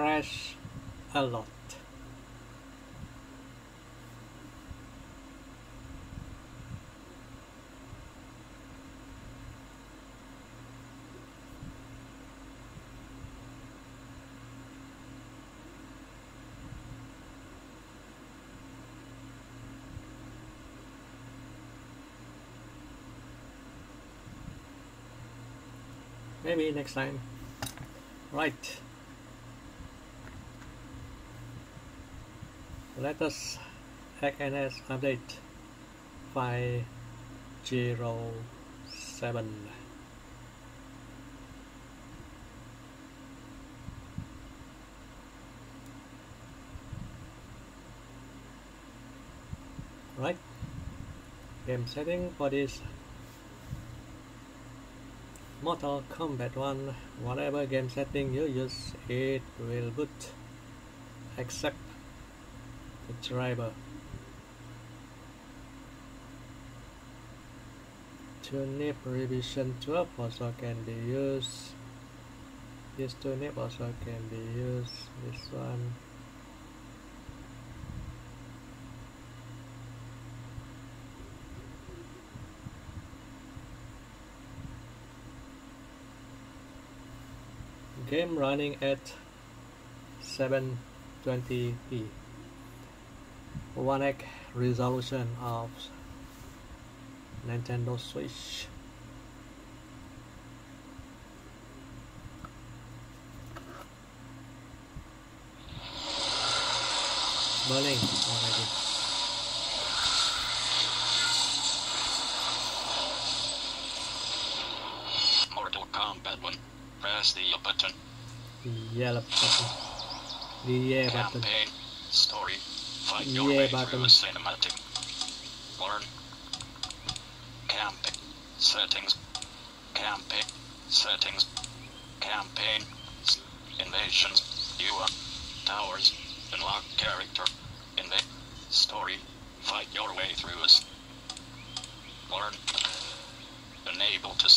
crash a lot. Maybe next time. Right. Let us update 507. Right. Game setting for this Mortal Kombat 1, whatever game setting you use, it will boot except driver. Turnip revision 12 also can be used. This turnip also can be used. This one. game running at 720p 1x resolution of Nintendo Switch burning already Mortal Kombat 1. Press the button. yellow button the yeah button Campaign. Story. Fight your Yeah way button. through a cinematic. Learn. Campaign. Settings. Campaign. Settings. Campaign. Invasions. Viewer. Towers. Unlock character. Invade. Story. Fight your way through a s- Learn. Enable to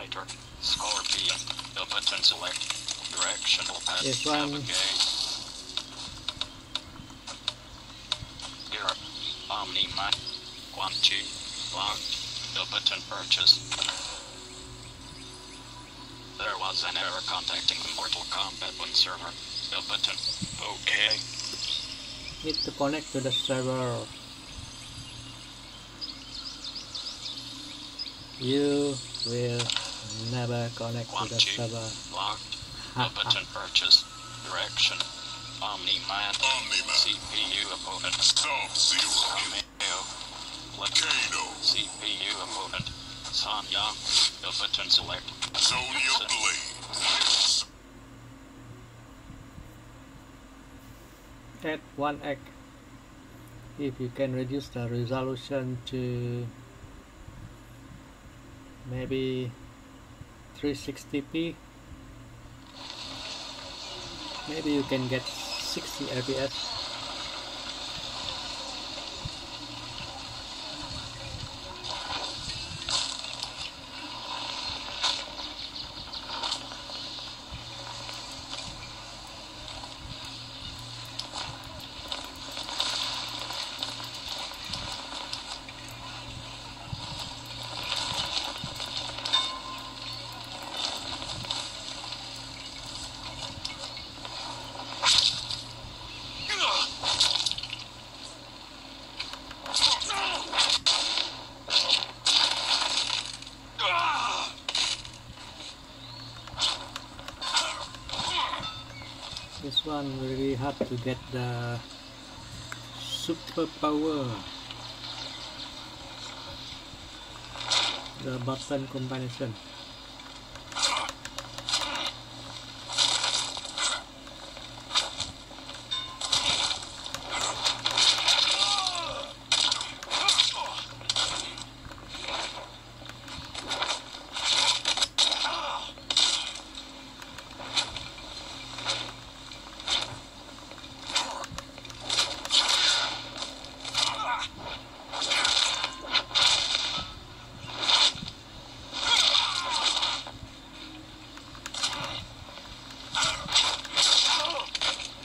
Choose fighter. Scorpion. The button select. Directional path. Yes. Navigate. Here. Omni Man. Quan Chi. Locked. The button purchase. There was an error contacting the Mortal Kombat 1 server. The button. Okay. need to connect to the server you will never connect to Quan the server Locked. The button purchase. Direction. Omni Man. Omni-Man. CPU opponent. Sub-Zero. Cameo. Kano. CPU opponent. Sonya. The button select. Sonya Blade. at 1x if you can reduce the resolution to maybe 360p maybe you can get 60 fps this one really hard to get the super power the button combination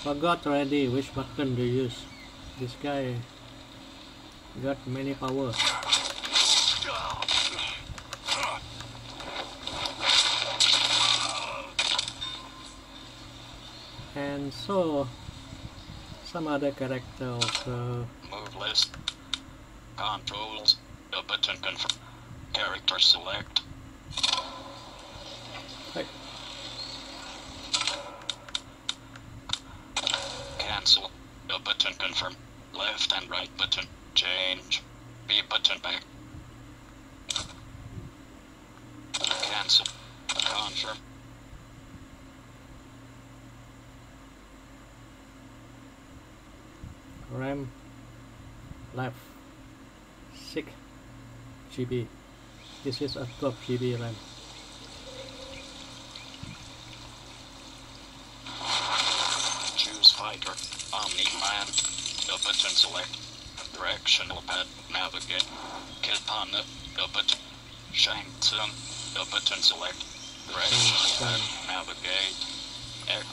Forgot already which button to use. This guy got many power. And so some other character also Move list. Controls. The button confirm. Character select. Cancel. The button confirm. Left and right button. Change. B button back. Cancel. Confirm. RAM left 6 GB. This is a 12 GB RAM. Choose fighter. Omni man. The button select. Directional pad. Navigate. Kitana. The button. Shang The button select. Directional oh, pad. Navigate. X.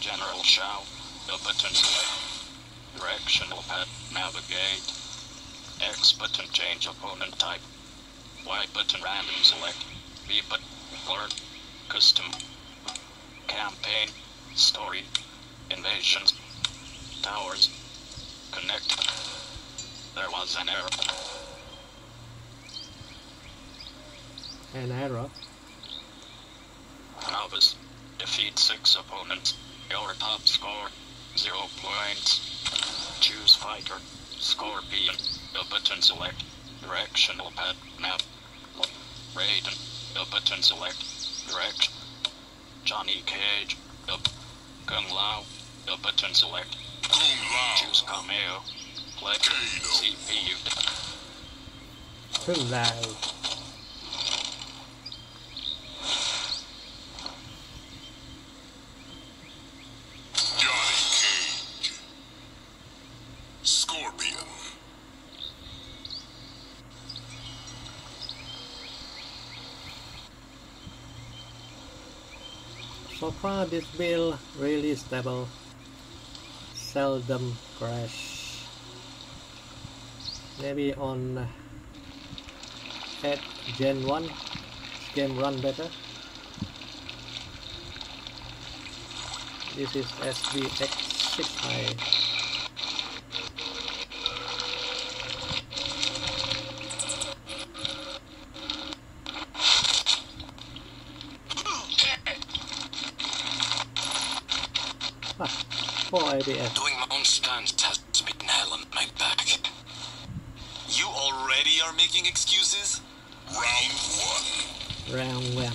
General Shao. The button select. Directional pad. Navigate. X button change opponent type. Y button random select. B button alert. Custom. Campaign. Story. Invasions. Towers. Connect. There was an error. An error? Novice. Defeat six opponents. Your top score. Zero points. Choose fighter. Scorpion. The button select. Directional pad. Map. Raiden. The button select. Direction. Johnny Cage. The Kung Lao. The button select. Oh, Kung Lao. Choose cameo. Play. Kano. CPU. Kung Lao. Johnny Cage. Scorpion. So far this build really stable. Seldom crash. Maybe on uh, at Gen 1 game run better. This is SBX6i. 4 ABS. Doing my own stunts has been hell on my back. You already are making excuses? Round one. Round 1.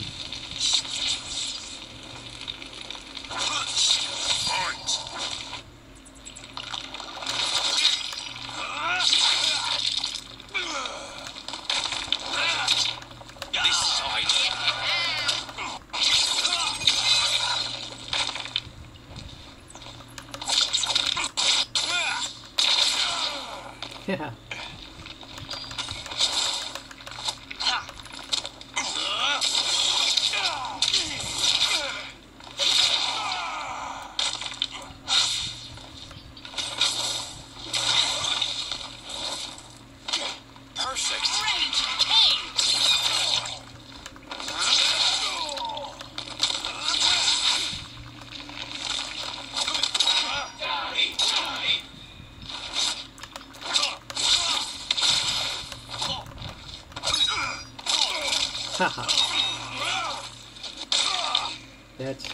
That's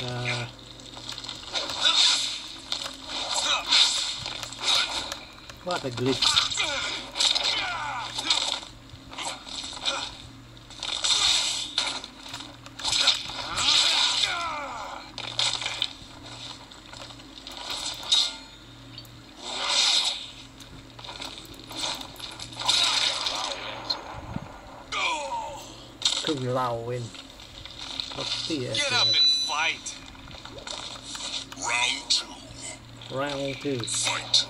uh what a glitch. Kung Lao win. Let's see it. Get up and fight. Round two. Round two. Fight.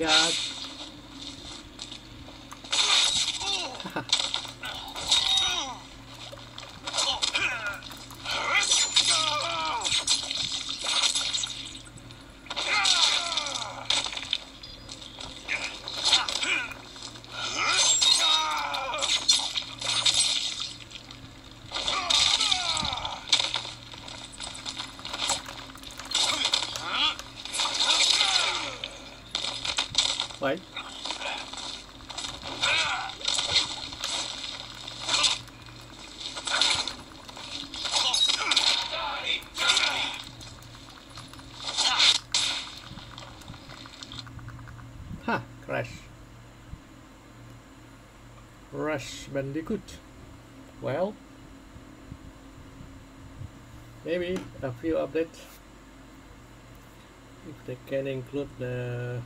That Bandicoot. Well, maybe a few updates. If they can include the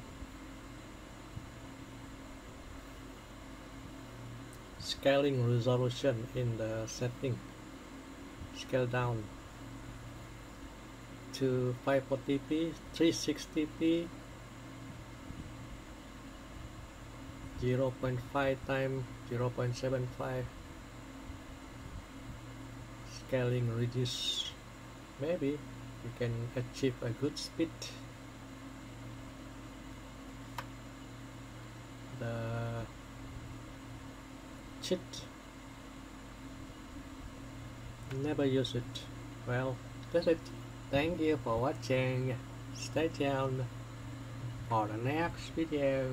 scaling resolution in the setting scale down to 540p 360p 0.5 times 0.75 scaling reduce. Maybe you can achieve a good speed. The cheat. Never use it. Well that's it. Thank you for watching. Stay tuned for the next video